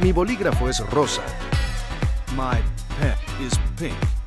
Mi bolígrafo es rosa. My pen is pink.